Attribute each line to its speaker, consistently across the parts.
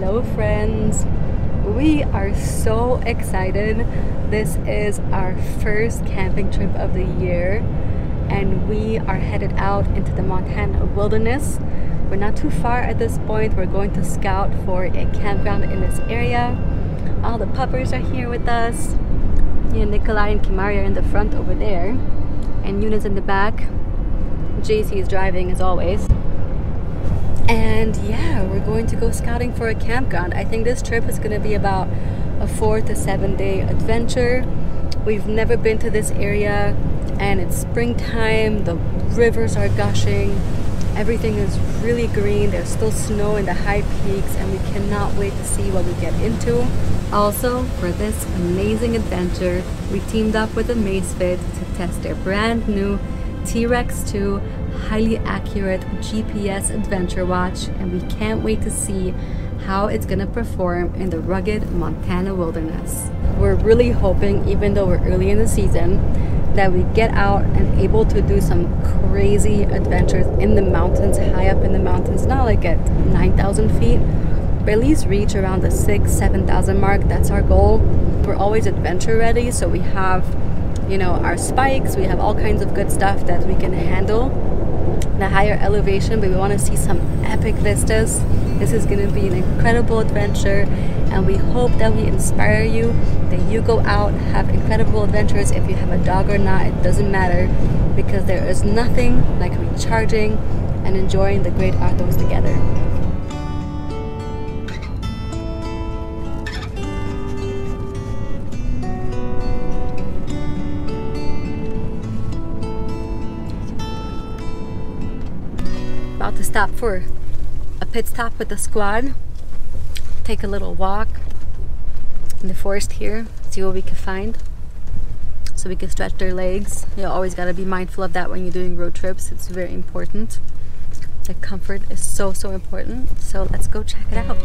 Speaker 1: Hello, friends. We are so excited. This is our first camping trip of the year, and we are headed out into the Montana wilderness. We're not too far at this point. We're going to scout for a campground in this area. All the puppers are here with us. Yeah, Nikolai and Kimari are in the front over there, and Yuna's in the back. JC is driving as always. And yeah, we're going to go scouting for a campground. I think this trip is going to be about a four to seven day adventure. We've never been to this area, and it's springtime, the rivers are gushing, everything is really green. There's still snow in the high peaks, and we cannot wait to see what we get into. Also, for this amazing adventure, we teamed up with Amazfit to test their brand new T-Rex 2 highly accurate GPS adventure watch and we can't wait to see how it's gonna perform in the rugged Montana wilderness. We're really hoping, even though we're early in the season, that we get out and able to do some crazy adventures in the mountains, high up in the mountains, not like at 9,000 feet, but at least reach around the six, 7,000 mark. That's our goal. We're always adventure ready, so we have, you know, our spikes, we have all kinds of good stuff that we can handle the higher elevation, but we want to see some epic vistas. This is going to be an incredible adventure, and we hope that we inspire you, that you go out, have incredible adventures. If you have a dog or not, it doesn't matter because there is nothing like recharging and enjoying the great outdoors together. Stop for a pit stop with the squad. Take a little walk in the forest here, see what we can find. So we can stretch their legs. You always got to be mindful of that when you're doing road trips. It's very important. The comfort is so, so important. So let's go check it out.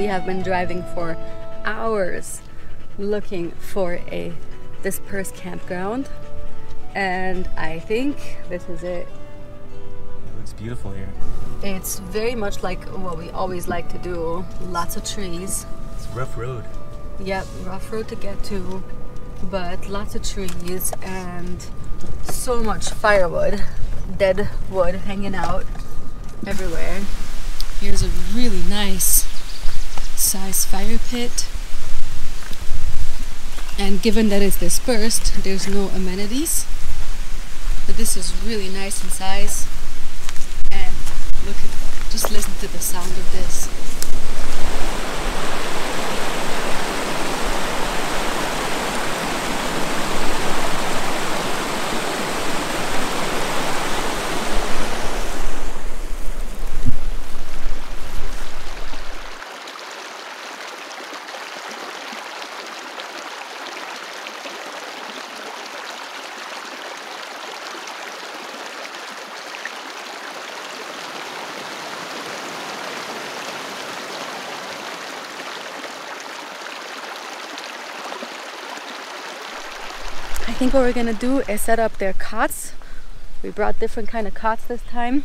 Speaker 1: We have been driving for hours looking for a dispersed campground, and I think this is it.
Speaker 2: It looks beautiful here.
Speaker 1: It's very much like what we always like to do lots of trees.
Speaker 2: It's a rough road.
Speaker 1: Yep, rough road to get to, but lots of trees and so much firewood, dead wood hanging out everywhere. Here's a really nice size fire pit. And given that it's dispersed, there's no amenities. But this is really nice in size. And look at just listen to the sound of this. Think what we're gonna do is set up their cots. We brought different kind of cots this time.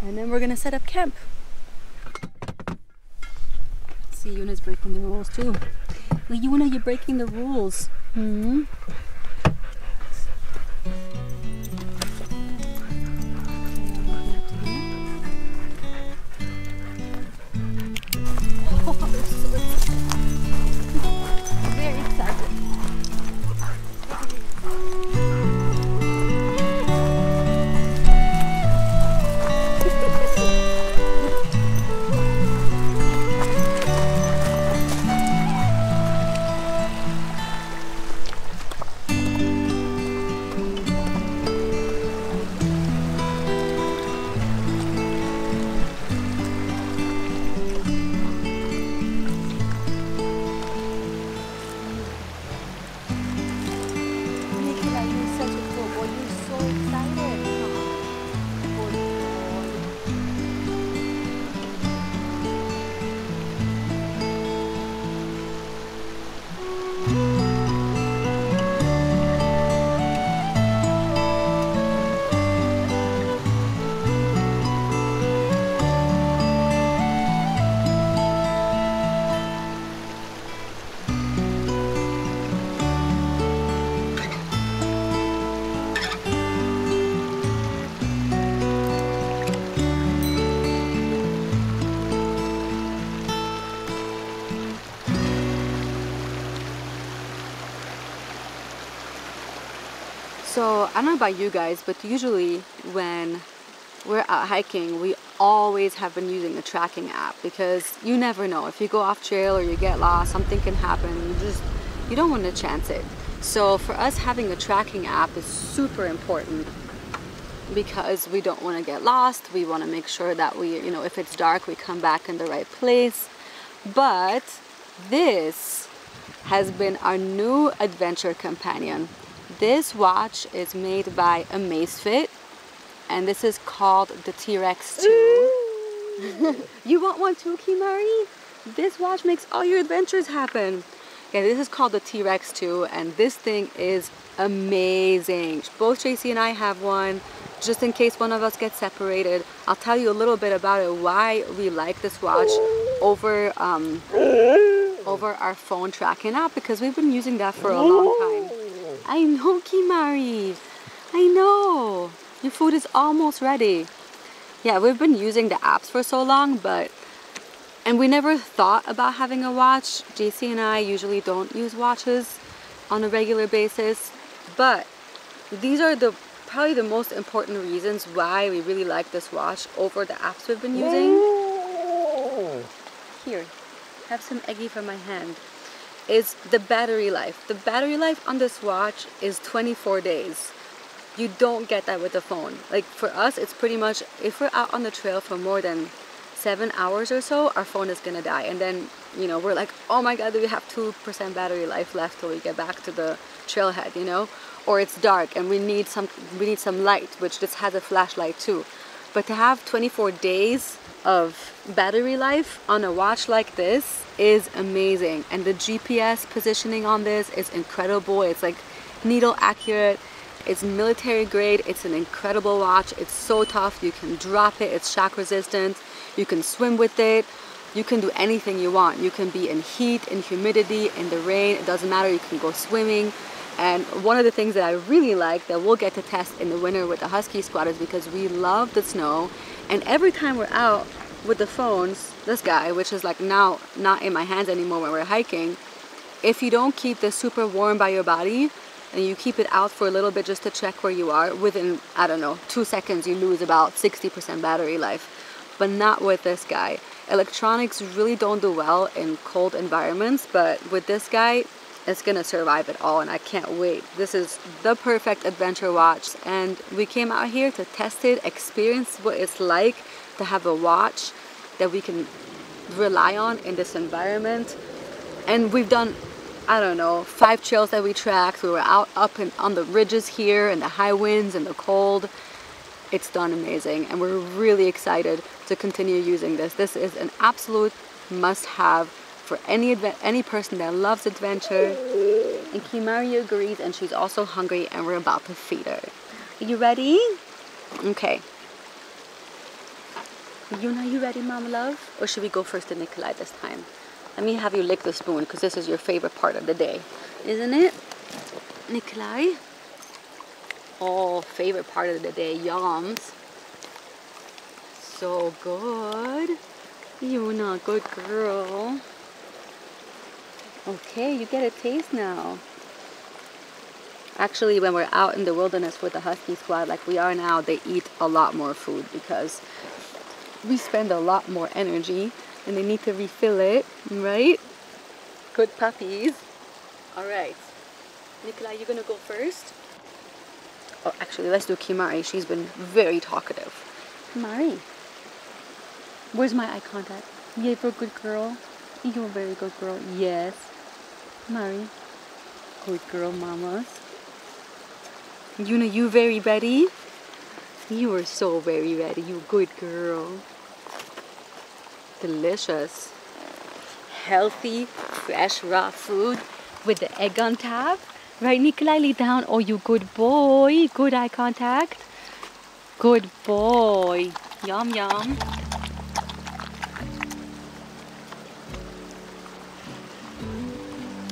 Speaker 1: And then we're gonna set up camp. See, Yuna's breaking the rules too. Well, Yuna, you're breaking the rules. Mm -hmm. So I don't know about you guys, but usually when we're out hiking, we always have been using a tracking app because you never know. If you go off trail or you get lost, something can happen. You just, you don't want to chance it. So for us, having a tracking app is super important because we don't want to get lost. We want to make sure that we, you know, if it's dark, we come back in the right place. But this has been our new adventure companion this watch is made by Amazfit and this is called the T-Rex 2. you want one too, Kimari? This watch makes all your adventures happen. Okay, this is called the T-Rex 2 and this thing is amazing. Both JC and I have one just in case one of us gets separated. I'll tell you a little bit about it, why we like this watch over, um, over our phone tracking app because we've been using that for a long time. I know, Kimari. I know. Your food is almost ready. Yeah, we've been using the apps for so long, but and we never thought about having a watch. JC and I usually don't use watches on a regular basis, but these are the probably the most important reasons why we really like this watch over the apps we've been using. Here, have some eggy from my hand is the battery life. The battery life on this watch is 24 days. You don't get that with the phone. Like for us, it's pretty much, if we're out on the trail for more than seven hours or so, our phone is gonna die. And then, you know, we're like, oh my God, do we have 2% battery life left till we get back to the trailhead, you know? Or it's dark and we need some, we need some light, which this has a flashlight too. But to have 24 days of battery life on a watch like this is amazing. And the GPS positioning on this is incredible. It's like needle accurate. It's military grade. It's an incredible watch. It's so tough. You can drop it. It's shock resistant. You can swim with it. You can do anything you want. You can be in heat in humidity in the rain. It doesn't matter. You can go swimming. And one of the things that I really like that we'll get to test in the winter with the Husky Squad is because we love the snow and every time we're out with the phones, this guy, which is like now not in my hands anymore when we're hiking, if you don't keep this super warm by your body and you keep it out for a little bit just to check where you are, within, I don't know, two seconds you lose about 60% battery life. But not with this guy. Electronics really don't do well in cold environments, but with this guy, it's gonna survive it all and I can't wait. This is the perfect adventure watch and we came out here to test it, experience what it's like to have a watch that we can rely on in this environment. And we've done, I don't know, five trails that we tracked. We were out up in, on the ridges here and the high winds and the cold. It's done amazing and we're really excited to continue using this. This is an absolute must-have for any any person that loves adventure And Kimari agrees and she's also hungry and we're about to feed her. Are you ready? Okay. Yuna, you ready, Mama Love? Or should we go first to Nikolai this time? Let me have you lick the spoon because this is your favorite part of the day. Isn't it? Nikolai? Oh, favorite part of the day, yums. So good. Yuna, good girl. Okay, you get a taste now. Actually, when we're out in the wilderness with the Husky Squad, like we are now, they eat a lot more food because we spend a lot more energy and they need to refill it, right? Good puppies. All right. Nikolai, you're gonna go first? Oh, actually, let's do Kimari. She's been very talkative. Kimari. Where's my eye contact? For a good girl. You're a very good girl. Yes. Mari. Good girl, mamas. You know, you very ready? You are so very ready. You good girl. Delicious. Healthy, fresh, raw food with the egg on top. Right, Nikolai, lay down. Oh, you good boy. Good eye contact. Good boy. Yum, yum.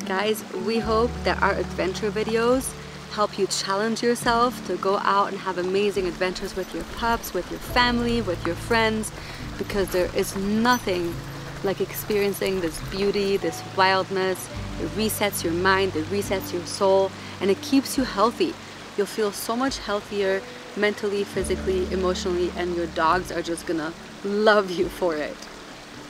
Speaker 1: Guys, we hope that our adventure videos help you challenge yourself to go out and have amazing adventures with your pups, with your family, with your friends, because there is nothing like experiencing this beauty, this wildness. It resets your mind, it resets your soul, and it keeps you healthy. You'll feel so much healthier mentally, physically, emotionally, and your dogs are just gonna love you for it.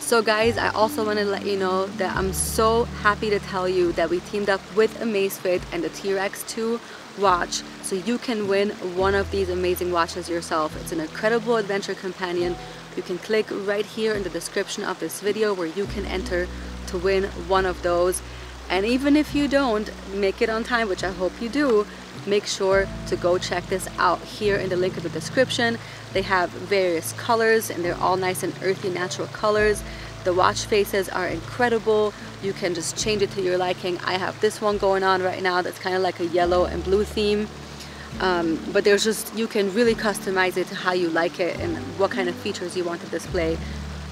Speaker 1: So guys, I also want to let you know that I'm so happy to tell you that we teamed up with Amazfit and the T-Rex 2 watch so you can win one of these amazing watches yourself. It's an incredible adventure companion. You can click right here in the description of this video where you can enter to win one of those. And even if you don't make it on time, which I hope you do, make sure to go check this out here in the link in the description. They have various colors and they're all nice and earthy natural colors. The watch faces are incredible. You can just change it to your liking. I have this one going on right now that's kind of like a yellow and blue theme. Um, but there's just, you can really customize it to how you like it and what kind of features you want to display.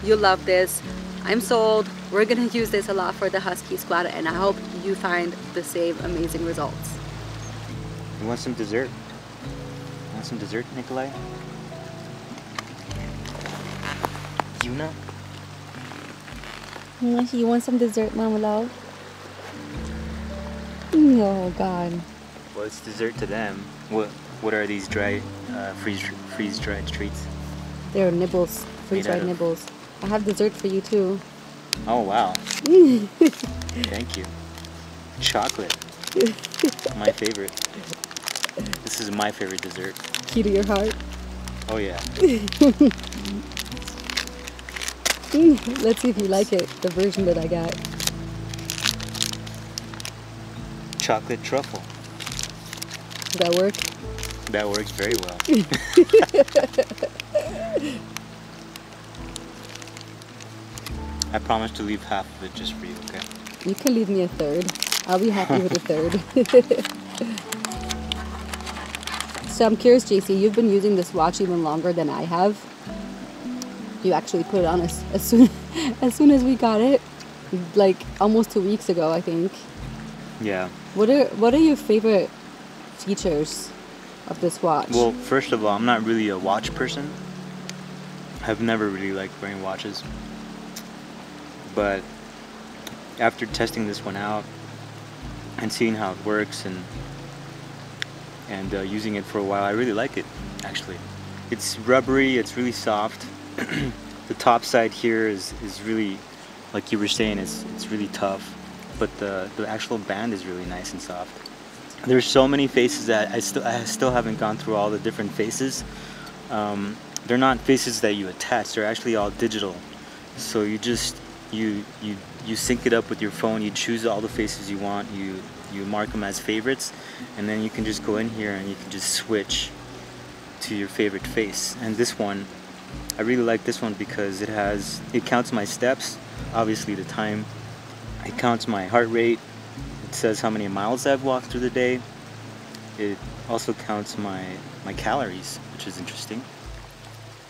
Speaker 1: You'll love this. I'm sold. We're gonna use this a lot for the Husky Squad and I hope you find the same amazing results.
Speaker 2: You want some dessert? You want some dessert, Nikolai? Yuna?
Speaker 1: You want some dessert, Mama Love? Oh, God.
Speaker 2: Well, it's dessert to them. What What are these dry, uh, freeze freeze dried treats?
Speaker 1: They're nibbles, freeze-dried
Speaker 2: of-
Speaker 1: nibbles. I have dessert for you, too.
Speaker 2: Oh wow! Thank you. Chocolate. my favorite. This is my favorite dessert.
Speaker 1: Key to your heart.
Speaker 2: Oh yeah.
Speaker 1: Mm, let's see if you like it, the version that I got.
Speaker 2: Chocolate truffle.
Speaker 1: Does that work?
Speaker 2: That works very well. I promise to leave half of it just for you, okay?
Speaker 1: You can leave me a third. I'll be happy with a third. so I'm curious, JC, you've been using this watch even longer than I have. You actually put it on as, as soon as soon as we got it, like almost two weeks ago, I think.
Speaker 2: Yeah.
Speaker 1: What are what are your favorite features of this watch?
Speaker 2: Well, first of all, I'm not really a watch person. I've never really liked wearing watches. But after testing this one out and seeing how it works and and uh, using it for a while, I really like it. Actually, it's rubbery. It's really soft. the top side here is is really, like you were saying, it's it's really tough. But the the actual band is really nice and soft there's so many faces that I still I still haven't gone through all the different faces. Um, they're not faces that you attach; they're actually all digital. So you just you you you sync it up with your phone. You choose all the faces you want. You you mark them as favorites, and then you can just go in here and you can just switch to your favorite face. And this one, I really like this one because it has it counts my steps, obviously the time. It counts my heart rate, it says how many miles I've walked through the day. It also counts my my calories, which is interesting.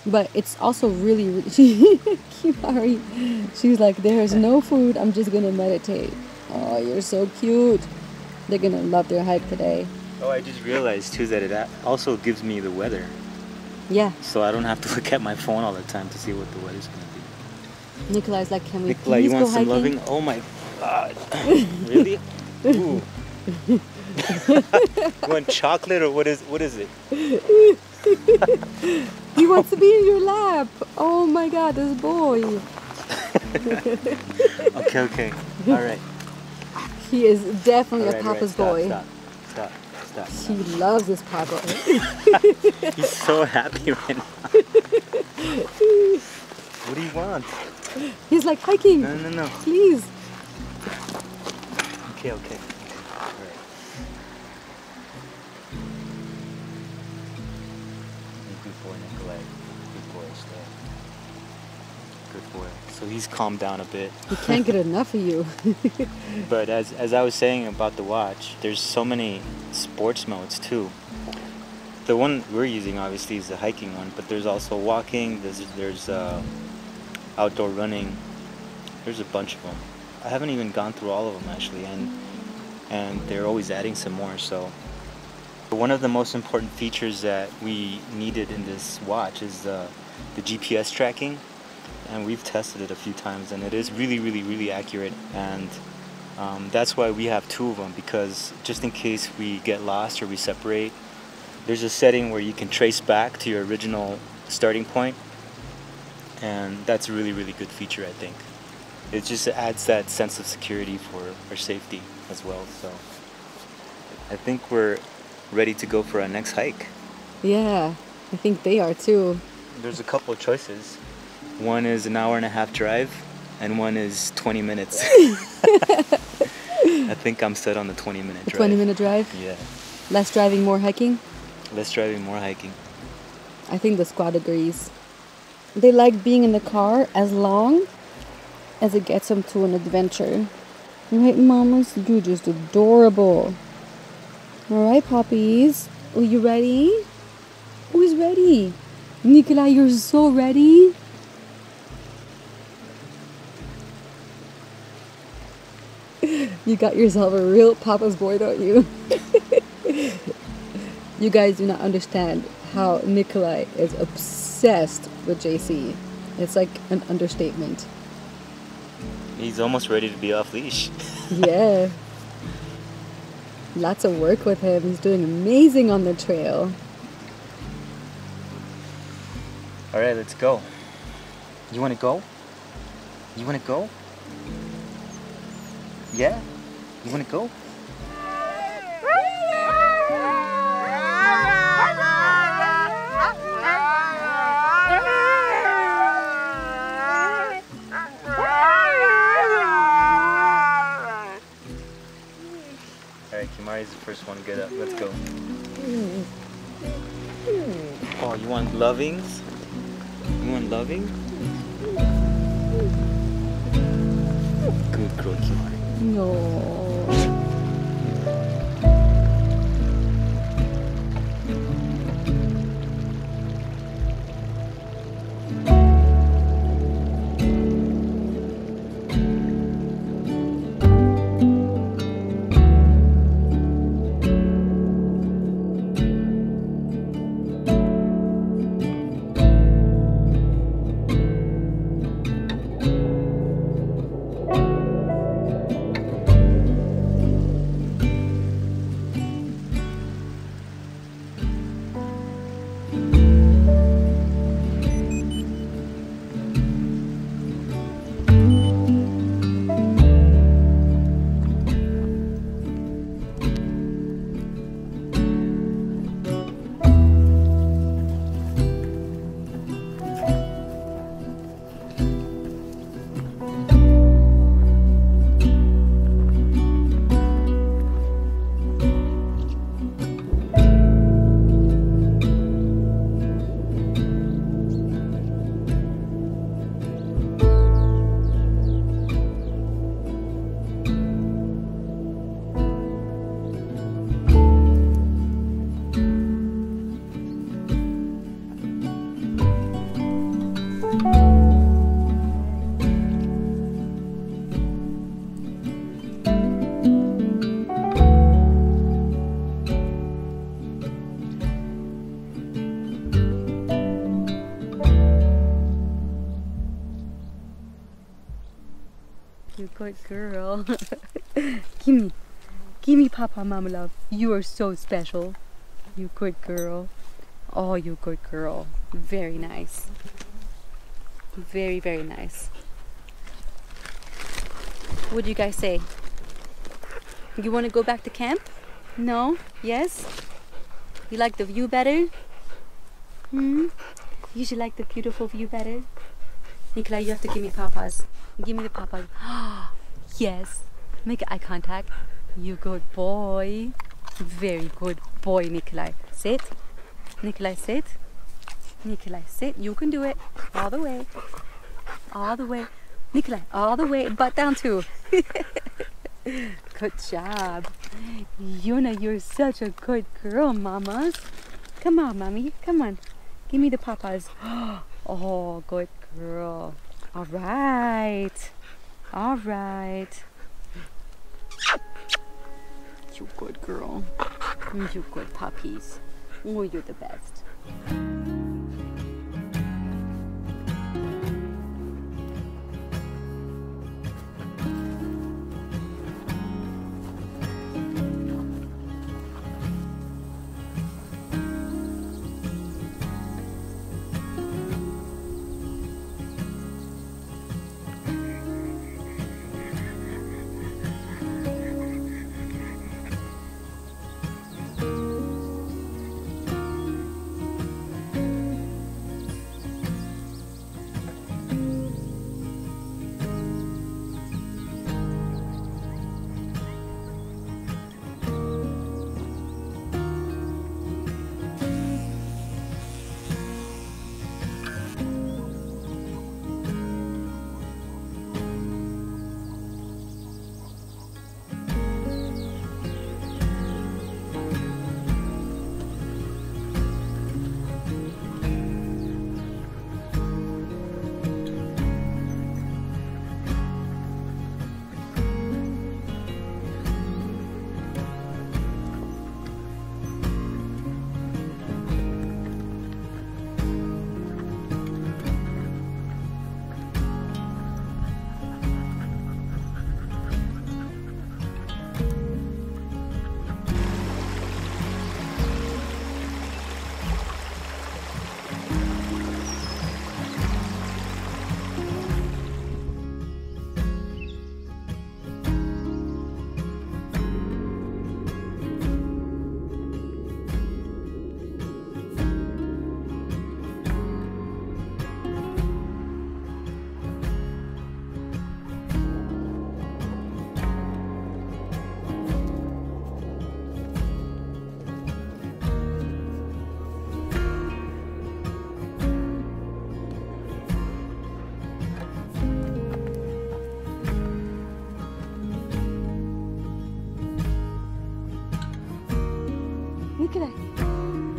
Speaker 1: But it's also really, really Kimari. She's like, there's no food. I'm just gonna meditate. Oh, you're so cute. They're gonna love their hike today.
Speaker 2: Oh, I just realized too that it also gives me the weather,
Speaker 1: Yeah,
Speaker 2: so I don't have to look at my phone all the time to see what the weather's gonna be.
Speaker 1: Nikolai's like, can we
Speaker 2: Nikolai,
Speaker 1: please
Speaker 2: you want
Speaker 1: go
Speaker 2: some
Speaker 1: hiking?
Speaker 2: loving? Oh my god. really? Ooh. you want chocolate or what is what is it?
Speaker 1: He wants to be in your lap. Oh my god, this boy.
Speaker 2: Okay, okay. Alright.
Speaker 1: He is definitely a Papa's
Speaker 2: alright,
Speaker 1: boy.
Speaker 2: stop, Stop. Stop. Stop.
Speaker 1: He loves his Papa.
Speaker 2: He's so happy right now. what do you want?
Speaker 1: He's like hiking.
Speaker 2: No, no, no.
Speaker 1: Please.
Speaker 2: Okay, okay. Alright. Good boy, Nikolai. Good boy, stay. Good boy. So he's calmed down a bit.
Speaker 1: He can't get enough of you.
Speaker 2: But as, as I was saying about the watch, there's so many sports modes too. The one we're using obviously is the hiking one, but there's also walking. There's there's uh, outdoor running. There's a bunch of them. I haven't even gone through all of them actually, and and they're always adding some more. So one of the most important features that we needed in this watch is the the GPS tracking, and we've tested it a few times, and it is really really really accurate and. Um, that's why we have two of them because just in case we get lost or we separate, there's a setting where you can trace back to your original starting point, and that's a really really good feature I think. It just adds that sense of security for our safety as well. So I think we're ready to go for our next hike.
Speaker 1: yeah, I think they are too.
Speaker 2: There's a couple of choices. One is an hour and a half drive, and one is 20 minutes. I think I'm set on the 20 minute drive.
Speaker 1: 20 minute drive.
Speaker 2: Yeah.
Speaker 1: Less driving, more hiking.
Speaker 2: Less driving, more hiking.
Speaker 1: I think the squad agrees. They like being in the car as long as it gets them to an adventure. Right, mamas? You're just adorable. All right, puppies. Are you ready? Who's ready? Nikolai, you're so ready. You got yourself a real Papa's boy, don't you? you guys do not understand how Nikolai is obsessed with JC. It's like an understatement.
Speaker 2: He's almost ready to be off leash.
Speaker 1: Yeah. Lots of work with him. He's doing amazing on the trail.
Speaker 2: All right, let's go. You want to go? You want to go? Yeah? You want to go? All right, Kimari's the first one to get up. Let's go. Oh, you want lovings? You want loving? Good girl, Kimari.
Speaker 1: No. 了。Good girl. Gimme. Gimme Papa Mama Love. You are so special. You good girl. Oh, you good girl. Very nice. Very, very nice. What do you guys say? You want to go back to camp? No? Yes? You like the view better? Hmm? You should like the beautiful view better? Nikolai, you have to give me papas. Give me the papas. yes. Make eye contact. You good boy. Very good boy, Nikolai. Sit. Nikolai, sit. Nikolai, sit. You can do it. All the way. All the way. Nikolai, all the way. Butt down too. good job. Yuna, you're such a good girl, mamas. Come on, mommy. Come on. Give me the papas. Oh, good girl. All right. All right. You good girl. You good puppies. Oh, you're the best. Nikolai,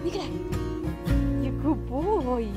Speaker 1: Nikolai, you good boy.